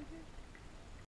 Mm-hmm.